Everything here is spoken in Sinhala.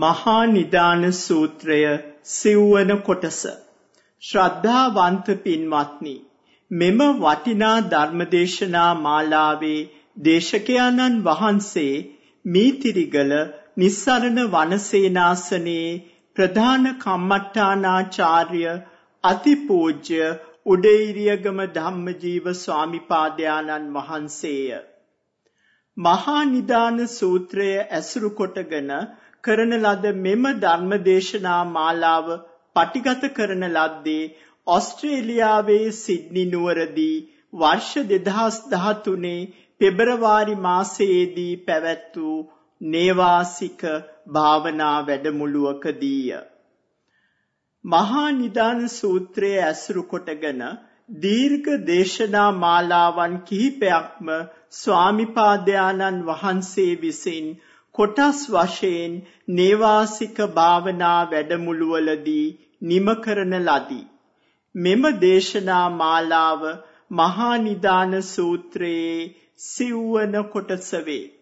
මහා නිදාන සූත්‍රය සිව්වන කොටස ශ්‍රද්ධාවන්ත පින්වත්නි මෙම වටිනා ධර්මදේශනා මාලාවේ දේශකයන්න් වහන්සේ මීතිරිගල නිස්සරණ වනසේනාසනයේ ප්‍රධාන කම්මට්ටානාචාර්ය අතිපූජ්‍ය උඩේිරියගම ධම්මජීව ස්වාමිපාදයාණන් වහන්සේය. මහා නිදාන සූත්‍රය ඇසුරු කොටගෙන කරන ලද මෙම ධර්මදේශනා මාලාව පටිගත කරන ලද්දේ ඕස්ට්‍රේලියාවේ සිඩ්නි නුවරදී වර්ෂ 2013 පෙබරවාරි මාසයේදී පැවැත් වූ නේවාසික භාවනා වැඩමුළුවකදීය. මහා නිදාන සූත්‍රයේ ඇසුරු කොටගෙන දීර්ඝ දේශනා මාලාවන් කිහිපයක්ම ස්වාමිපාදයාණන් වහන්සේ විසින් කොටස් වශයෙන් නේවාසික භාවනා වැඩමුළුවලදී නිම කරන ලදී. මෙම දේශනා මාලාව මහා නිදාන සූත්‍රයේ සිව්වන කොටස වේ.